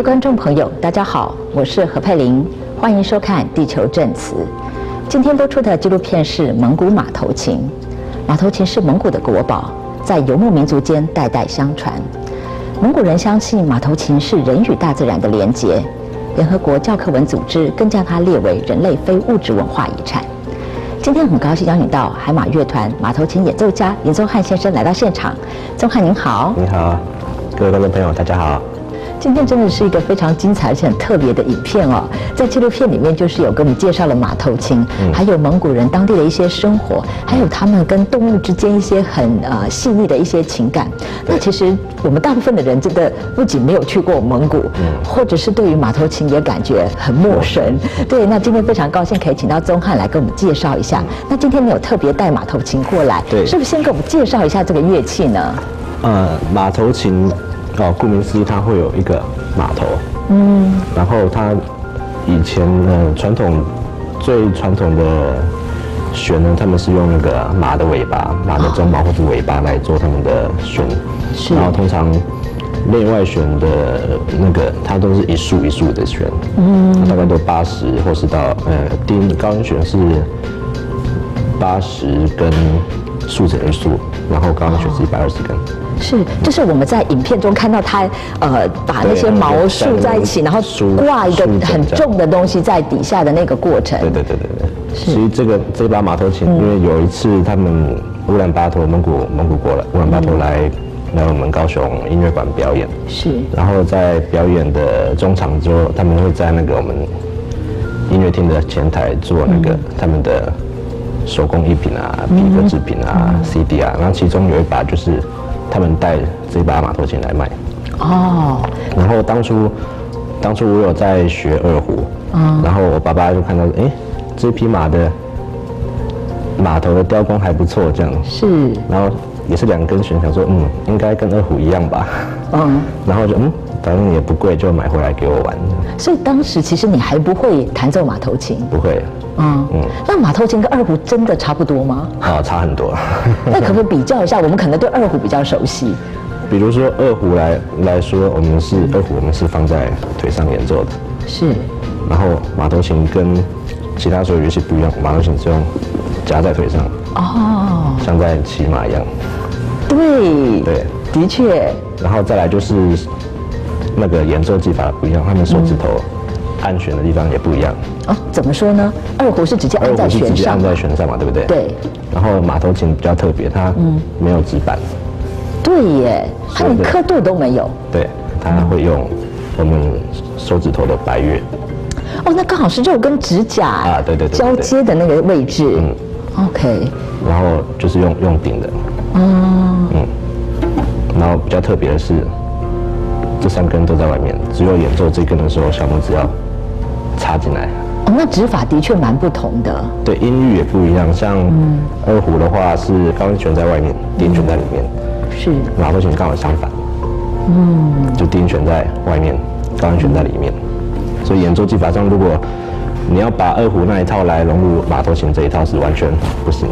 的观众朋友，大家好，我是何佩玲，欢迎收看《地球证词》。今天播出的纪录片是蒙古马头琴。马头琴是蒙古的国宝，在游牧民族间代代相传。蒙古人相信马头琴是人与大自然的连结。联合国教科文组织更将它列为人类非物质文化遗产。今天很高兴邀请到海马乐团马头琴演奏家林宗翰先生来到现场。宗翰您好，你好，各位观众朋友，大家好。今天真的是一个非常精彩而且很特别的影片哦，在纪录片里面就是有给我们介绍了马头琴，还有蒙古人当地的一些生活，还有他们跟动物之间一些很呃细腻的一些情感。那其实我们大部分的人真的不仅没有去过蒙古，或者是对于马头琴也感觉很陌生。对，那今天非常高兴可以请到宗翰来给我们介绍一下。那今天你有特别带马头琴过来，对，是不是先给我们介绍一下这个乐器呢？呃，马头琴。哦，顾名思义，它会有一个码头，嗯，然后它以前呃传统最传统的弦呢，他们是用那个马的尾巴、马的鬃毛或者尾巴来做他们的弦，是，然后通常内外弦的那个它都是一束一束的弦，嗯，大概都八十或是到呃低音高音弦是八十根竖成一束，然后高音弦是一百二十根。是，就是我们在影片中看到他，呃，把那些毛竖在一起，然后挂一个很重的东西在底下的那个过程。对对对对对。其实这个这把马头琴，因为有一次他们乌兰巴托蒙古蒙古国了，乌兰巴托来来我们高雄音乐馆表演。是。然后在表演的中场之后，他们会在那个我们音乐厅的前台做那个他们的手工艺品啊、皮革制品啊、CD 啊，然后其中有一把就是。他们带这把马头琴来卖，哦，然后当初，当初我有在学二胡，嗯，然后我爸爸就看到，哎，这匹马的马头的雕工还不错，这样。是，然后也是两根弦，想说，嗯，应该跟二胡一样吧，嗯，然后就嗯，反正也不贵，就买回来给我玩。所以当时其实你还不会弹奏马头琴，不会。嗯嗯，那马头琴跟二胡真的差不多吗？啊，差很多。那可不可以比较一下？我们可能对二胡比较熟悉。比如说二胡来来说，我们是二胡，我们是放在腿上演奏的。是。然后马头琴跟其他所有乐器不一样，马头琴是用夹在腿上。哦。像在骑马一样。对。对。的确。然后再来就是那个演奏技法不一样，他们手指头。按弦的地方也不一样哦，怎么说呢？二胡是直接按在弦上，按在弦上嘛，对不对？对。然后马头琴比较特别，它没有指板。对耶，它连刻度都没有。对，它会用我们手指头的白月。哦，那刚好是肉跟指甲啊，对对对，交接的那个位置。嗯，OK。然后就是用用顶的。哦。嗯。然后比较特别的是，这三根都在外面，只有演奏这根的时候，小拇指要。插进来哦，那指法的确蛮不同的。对，音域也不一样。像二胡的话是高音弦在外面，低音弦在里面。是。马头琴刚好相反。嗯。就低音弦在外面，高音弦在里面。所以演奏技法上，如果你要把二胡那一套来融入马头琴这一套，是完全不行。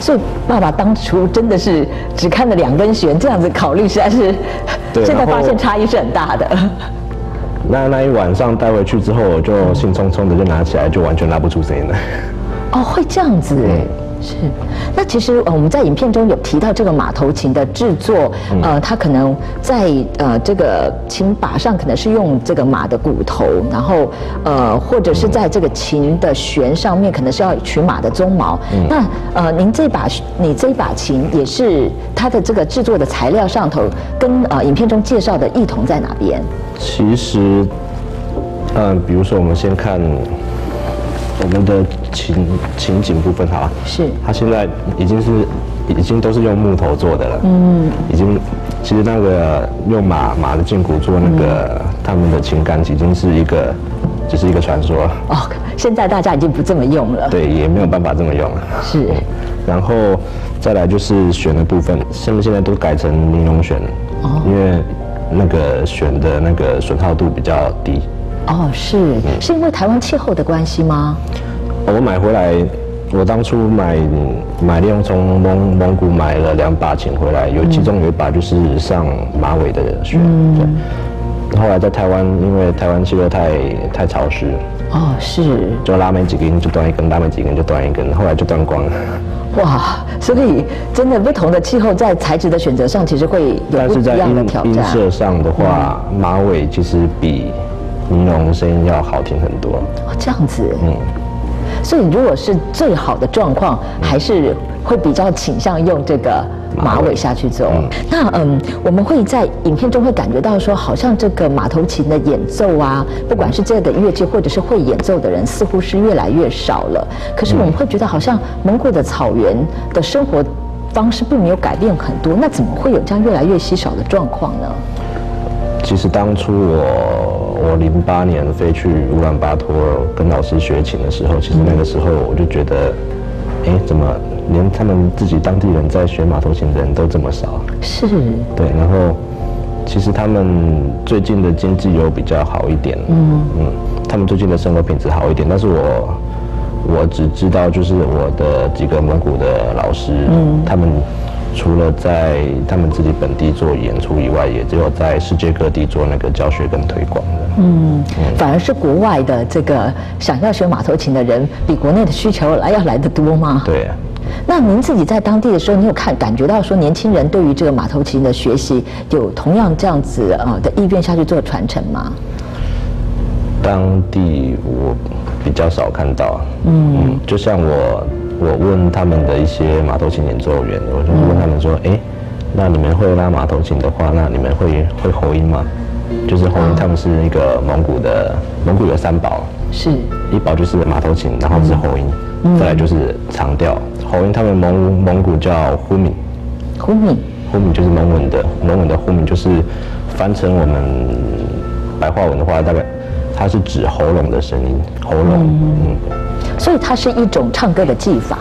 所以爸爸当初真的是只看了两根弦，这样子考虑实在是，现在发现差异是很大的。那那一晚上带回去之后，我就兴冲冲的就拿起来，就完全拉不出声音了。哦，会这样子。是，那其实呃我们在影片中有提到这个马头琴的制作，呃，它可能在呃这个琴把上可能是用这个马的骨头，然后呃或者是在这个琴的弦上面可能是要取马的鬃毛。那呃您这把你这把琴也是它的这个制作的材料上头跟呃影片中介绍的异同在哪边？其实，嗯，比如说我们先看。我们的情情景部分哈，是。它现在已经是已经都是用木头做的了，嗯，已经其实那个用马马的胫骨做那个他们的情感已经是一个就是一个传说哦，现在大家已经不这么用了，对，也没有办法这么用了，是，然后再来就是弦的部分，现在现在都改成尼龙弦，哦，因为那个弦的那个损耗度比较低。哦，是是因为台湾气候的关系吗？我买回来，我当初买买利用从蒙蒙古买了两把琴回来，有其中有一把就是上马尾的弦，后来在台湾，因为台湾气候太太潮湿，哦，是，就拉没几根就断一根，拉没几根就断一根，后来就断光了。哇，所以真的不同的气候在材质的选择上，其实会有不一但是在样的挑音音战。色上的话，马尾其实比尼龙声音要好听很多。哦，这样子，嗯，所以如果是最好的状况，还是会比较倾向用这个马尾下去走。那嗯，我们会在影片中会感觉到说，好像这个马头琴的演奏啊，不管是这个乐器或者是会演奏的人，似乎是越来越少了。可是我们会觉得，好像蒙古的草原的生活方式并没有改变很多，那怎么会有这样越来越稀少的状况呢？其实当初我我零八年飞去乌兰巴托跟老师学琴的时候，其实那个时候我就觉得，哎，怎么连他们自己当地人在学马头琴的人都这么少？是，对，然后其实他们最近的经济有比较好一点，嗯。嗯，他们最近的生活品质好一点，但是我我只知道就是我的几个蒙古的老师，嗯，他们除了在他们自己本地做演出以外，也只有在世界各地做那个教学跟推广的。嗯，反而是国外的这个想要学马头琴的人，比国内的需求来要来的多吗？对啊，那您自己在当地的时候，你有看感觉到说年轻人对于这个马头琴的学习有同样这样子呃的意愿下去做传承吗？当地我比较少看到，嗯，就像我我问他们的一些马头琴演奏员，我就问他们说，哎、那你们会拉马头琴的话，那你们会会喉音吗？就是喉音，他们是一个蒙古的，蒙古有三宝，是，一宝就是马头琴，然后是喉音，再来就是长调。喉音他们蒙蒙古叫呼敏，呼敏，呼敏就是蒙文的，蒙文的呼敏就是翻成我们白话文的话，大概它是指喉咙的声音，喉咙，嗯，所以它是一种唱歌的技法。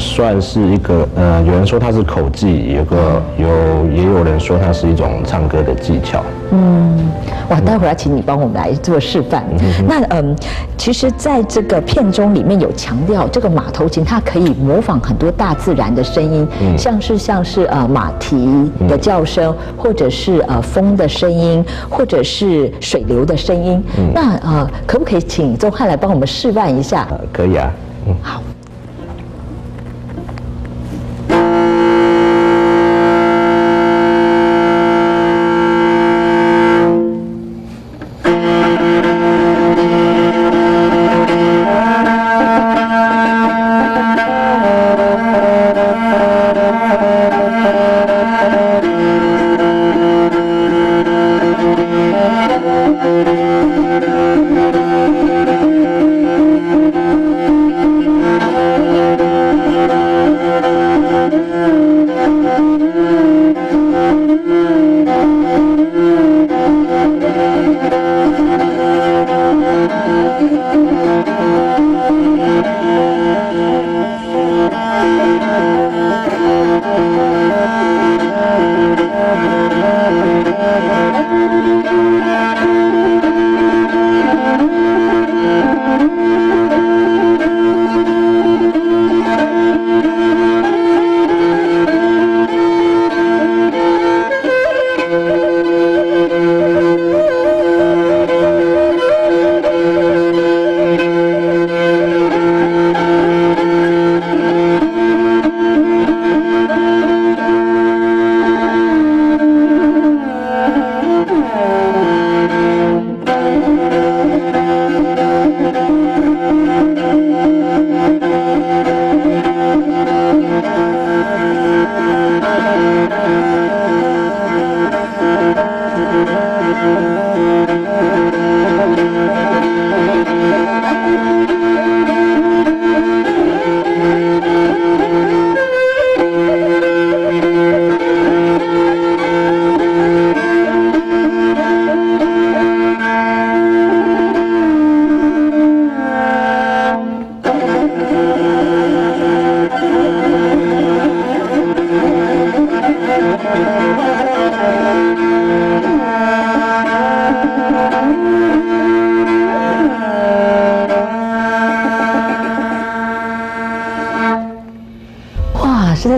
算是一个呃，有人说它是口技，有个有也有人说它是一种唱歌的技巧。嗯哇，待会儿要请你帮我们来做示范。那嗯，其实在这个片中里面有强调，这个马头琴它可以模仿很多大自然的声音，像是像是呃马蹄的叫声，或者是呃风的声音，或者是水流的声音。那呃，可不可以请钟汉来帮我们示范一下？呃，可以啊，嗯。好。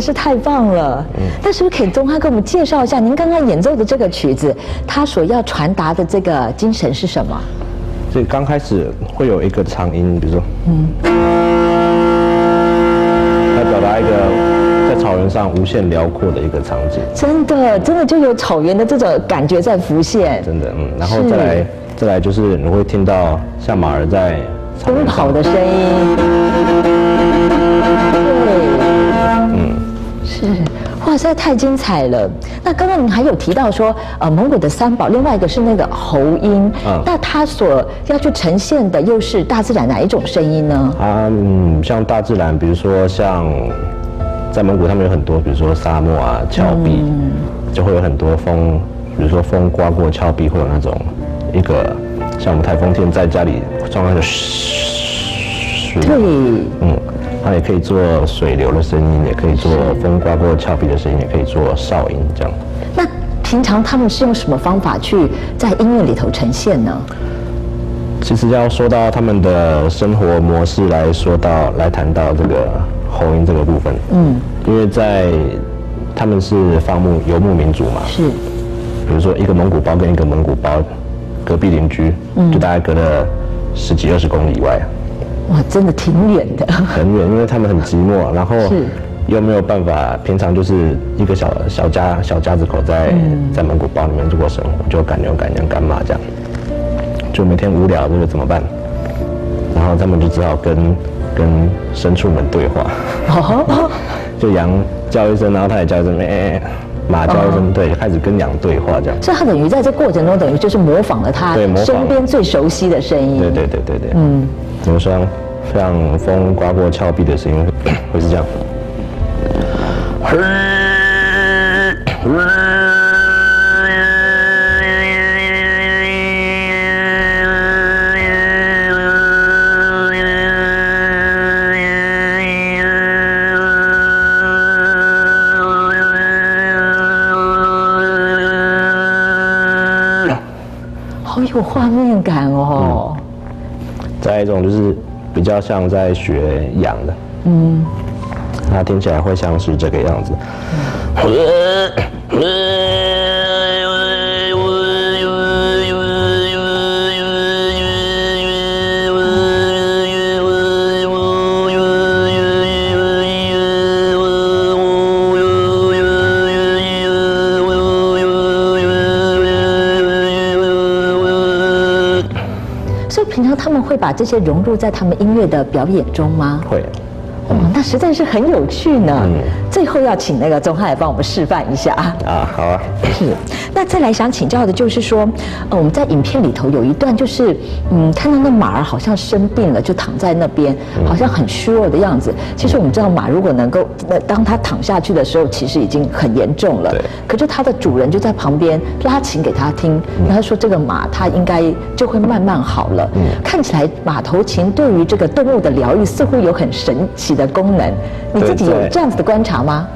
是太棒了。嗯那是不是可以中汉给我们介绍一下您刚刚演奏的这个曲子，它所要传达的这个精神是什么？所以刚开始会有一个长音，比如说，嗯，来表达一个在草原上无限辽阔的一个场景。真的，真的就有草原的这种感觉在浮现。真的，嗯，然后再来，再来就是你会听到像马儿在奔跑的声音。在太精彩了！那刚刚您还有提到说，呃，蒙古的三宝，另外一个是那个喉音，嗯，那它所要去呈现的又是大自然哪一种声音呢？啊，嗯，像大自然，比如说像在蒙古，他们有很多，比如说沙漠啊、峭壁，就会有很多风，比如说风刮过峭壁，或者那种一个像我们台风天在家里装那个嘘，对，嗯。它也可以做水流的声音，也可以做风刮过峭壁的声音，也可以做哨音这样。那平常他们是用什么方法去在音乐里头呈现呢？其实要说到他们的生活模式来说到来谈到这个喉音这个部分，嗯，因为在他们是放牧游牧民族嘛，是，比如说一个蒙古包跟一个蒙古包隔壁邻居，嗯，就大概隔了十几二十公里以外。哇，真的挺远的，很远，因为他们很寂寞，然后又没有办法，平常就是一个小小家小家子口在在蒙古包里面度过生活，就赶牛赶羊赶马这样，就每天无聊这个怎么办？然后他们就只好跟跟牲畜们对话，就羊叫一声，然后他也叫一声，哎，马叫一声，对，就开始跟羊对话这样。所以他等于在这过程中，等于就是模仿了他身边最熟悉的声音。对对对对对，嗯，怎么说？像风刮过峭壁的声音，会是这样。好有画面感哦。再一种就是。比较像在学养的，嗯，它听起来会像是这个样子。会把这些融入在他们音乐的表演中吗？会。哦，那实在是很有趣呢。嗯。最后要请那个钟汉来帮我们示范一下啊。啊，好啊。是。那再来想请教的就是说，呃，我们在影片里头有一段就是，嗯，看到那马儿好像生病了，就躺在那边，好像很虚弱的样子。其实我们知道马如果能够，那当它躺下去的时候，其实已经很严重了。对。可是它的主人就在旁边拉琴给它听，然后说这个马它应该就会慢慢好了。嗯。看起来马头琴对于这个动物的疗愈似乎有很神奇的功能。你自己有这样子的观察吗？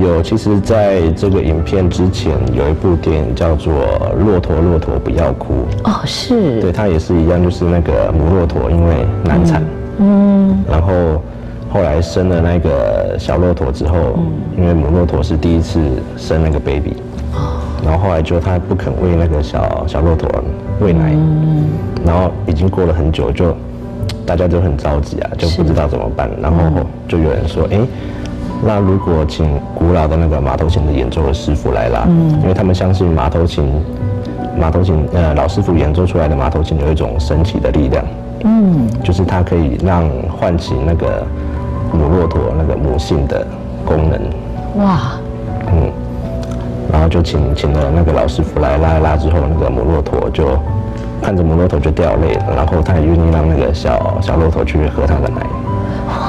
有，其实在这个影片之前有一部电影叫做《骆驼骆驼不要哭》。哦，是。对，它也是一样，就是那个母骆驼因为难产，嗯，然后后来生了那个小骆驼之后，因为母骆驼是第一次生那个 baby，哦，然后后来就它不肯喂那个小小骆驼喂奶，嗯，然后已经过了很久，就大家都很着急啊，就不知道怎么办，然后就有人说，哎。那如果请古老的那个马头琴的演奏的师傅来拉，嗯，因为他们相信马头琴，马头琴呃老师傅演奏出来的马头琴有一种神奇的力量，嗯，就是它可以让唤起那个母骆驼那个母性的功能，哇，嗯，然后就请请了那个老师傅来拉一拉之后，那个母骆驼就看着母骆驼就掉泪了，然后他也愿意让那个小小骆驼去喝他的奶。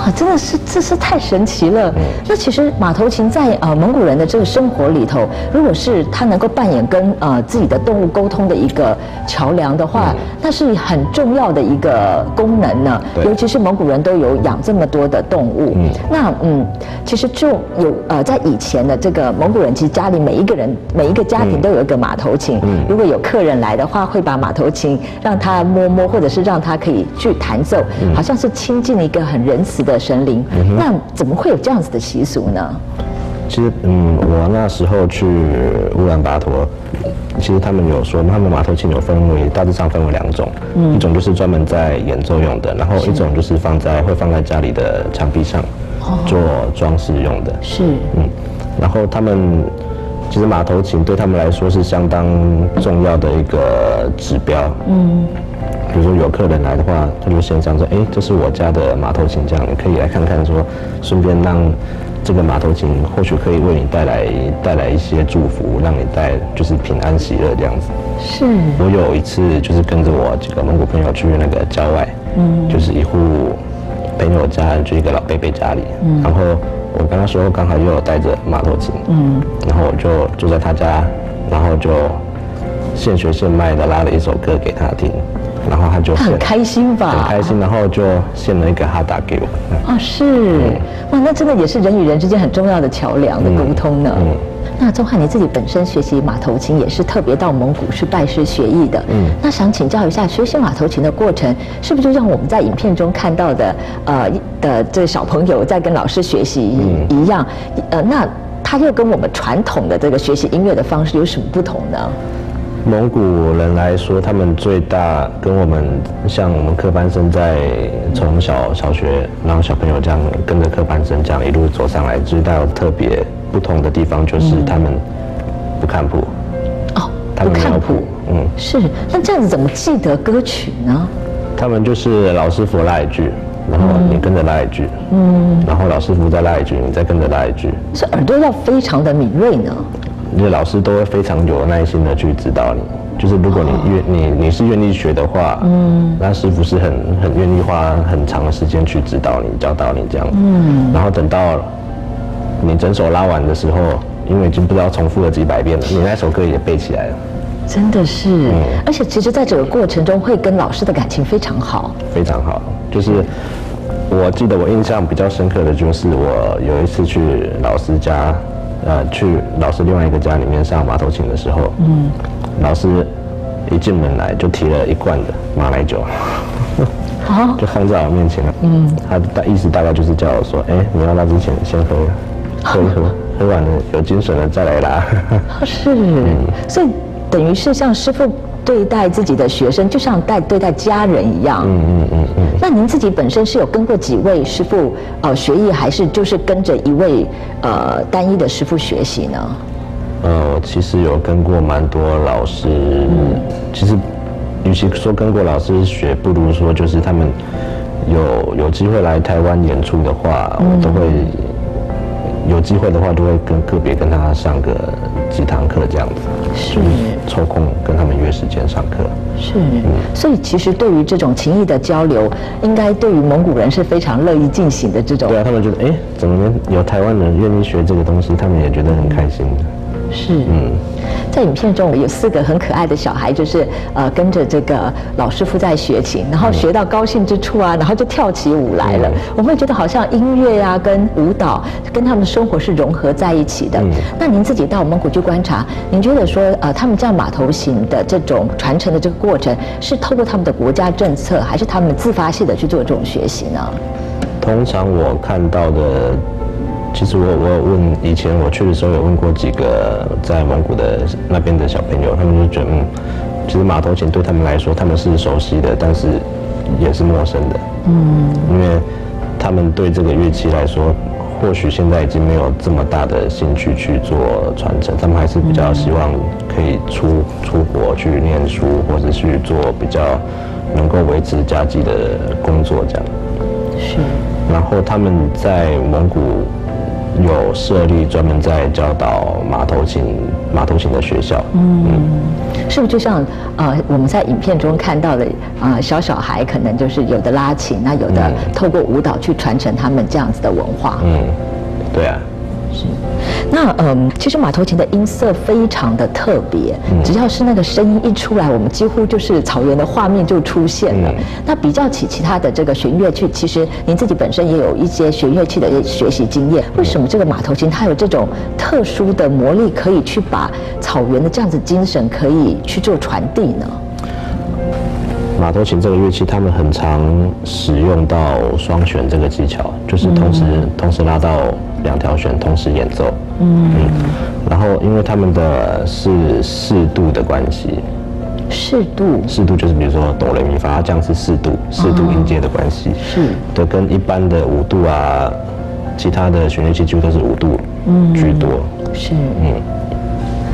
哇，真的是，这是太神奇了。那其实马头琴在呃蒙古人的这个生活里头，如果是它能够扮演跟呃自己的动物沟通的一个桥梁的话，那是很重要的一个功能呢。尤其是蒙古人都有养这么多的动物。那嗯，其实就有呃在以前的这个蒙古人，其实家里每一个人每一个家庭都有一个马头琴。如果有客人来的话，会把马头琴让他摸摸，或者是让他可以去弹奏，好像是亲近一个很仁慈的。的神灵。那怎么会有这样子的习俗呢？其实，嗯，我那时候去乌兰巴托，其实他们有说，他们马头琴有分为大致上分为两种，嗯一种就是专门在演奏用的，然后一种就是放在会放在家里的墙壁上做装饰用的。是，嗯，然后他们其实马头琴对他们来说是相当重要的一个指标。嗯，比如说有客人来的话，他就先讲说，哎，这是我家的马头琴，这样你可以来看看，说顺便让。这个马头琴或许可以为你带来带来一些祝福，让你带就是平安喜乐这样子。是。我有一次就是跟着我几个蒙古朋友去那个郊外，嗯，就是一户朋友家，就一个老伯伯家里，嗯，然后我跟他说刚好又有带着马头琴，嗯，然后我就住在他家，然后就现学现卖的拉了一首歌给他听。然后他就很开心吧，很开心，然后就献了一个哈达给我。啊，是，哇，那真的也是人与人之间很重要的桥梁的沟通呢。嗯，那钟汉你自己本身学习马头琴也是特别到蒙古去拜师学艺的。嗯，那想请教一下，学习马头琴的过程是不是就像我们在影片中看到的，呃的这小朋友在跟老师学习一样？呃，那他又跟我们传统的这个学习音乐的方式有什么不同呢？蒙古人来说，他们最大跟我们像我们科班生在从小小学，然后小朋友这样跟着科班生这样一路走上来，最大特别不同的地方就是他们不看谱。哦，不看谱，嗯，是。那这样子怎么记得歌曲呢？他们就是老师傅拉一句，然后你跟着拉一句，嗯，然后老师傅再拉一句，你再跟着拉一句。是耳朵要非常的敏锐呢。你的老师都会非常有耐心的去指导你，就是如果你愿你你是愿意学的话，嗯，那师傅是很很愿意花很长的时间去指导你、教导你这样，嗯，然后等到你整首拉完的时候，因为已经不知道重复了几百遍了，你那首歌也背起来了，真的是，而且其实在整个过程中会跟老师的感情非常好，非常好，就是我记得我印象比较深刻的就是我有一次去老师家。呃，去老师另外一个家里面上马头琴的时候，嗯，老师一进门来就提了一罐的马来酒，好，就放在我面前。了，嗯，他的意思大概就是叫我说，哎，你要拉之前先喝，喝一喝，喝完了有精神了再来拉，是，所以等于是像师傅。对待自己的学生，就像待对待家人一样。嗯嗯嗯嗯。那您自己本身是有跟过几位师傅呃学艺，还是就是跟着一位呃单一的师傅学习呢？呃，其实有跟过蛮多老师。嗯。其实，与其说跟过老师学，不如说就是他们有有机会来台湾演出的话，我都会有机会的话，都会跟个别跟他上个几堂课这样子。是。抽空跟他们约时间上课，是，所以其实对于这种情谊的交流，应该对于蒙古人是非常乐意进行的这种。对啊，他们觉得，哎，怎么有台湾人愿意学这个东西，他们也觉得很开心的。是，嗯。在影片中有四个很可爱的小孩，就是呃跟着这个老师傅在学琴，然后学到高兴之处啊，然后就跳起舞来了。我们会觉得好像音乐呀跟舞蹈跟他们的生活是融合在一起的。那您自己到蒙古去观察，您觉得说呃他们这样马头琴的这种传承的这个过程，是透过他们的国家政策，还是他们自发性的去做这种学习呢？通常我看到的。其实我我有问以前我去的时候有问过几个在蒙古的那边的小朋友，他们就觉得，其实马头琴对他们来说他们是熟悉的，但是也是陌生的，嗯，因为他们对这个乐器来说，或许现在已经没有这么大的兴趣去做传承，他们还是比较希望可以出出国去念书，或者去做比较能够维持家计的工作这样。是。然后他们在蒙古。有设立专门在教导马头琴、马头琴的学校。嗯，是不是就像呃我们在影片中看到的啊小小孩可能就是有的拉琴，那有的透过舞蹈去传承他们这样子的文化。嗯，对啊。是。那嗯，其实马头琴的音色非常的特别，只要是那个声音一出来，我们几乎就是草原的画面就出现了。那比较起其他的这个弦乐器，其实您自己本身也有一些弦乐器的学习经验。为什么这个马头琴它有这种特殊的魔力，可以去把草原的这样子精神可以去做传递呢？马头琴这个乐器，他们很常使用到双弦这个技巧，就是同时、同时拉到两条弦，同时演奏。嗯然后因为他们的是四度的关系，适度四度就是比如说哆来咪发，这样是四度，四度音阶的关系。是对，跟一般的五度啊，其他的弦乐器几乎都是五度居多。是，嗯，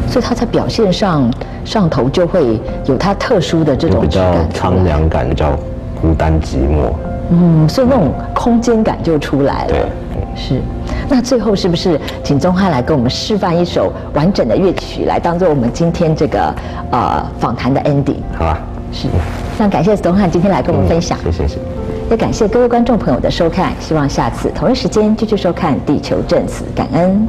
所以他在表现上上头就会有它特殊的这种比较苍凉感，比较孤单寂寞。嗯，所以那种空间感就出来了。对是。那最后是不是请宗翰来给我们示范一首完整的乐曲，来当做我们今天这个呃访谈的 ending？好啊，是。那感谢宗翰今天来跟我们分享，谢谢谢谢。也感谢各位观众朋友的收看，希望下次同一时间继续收看《地球证词》，感恩。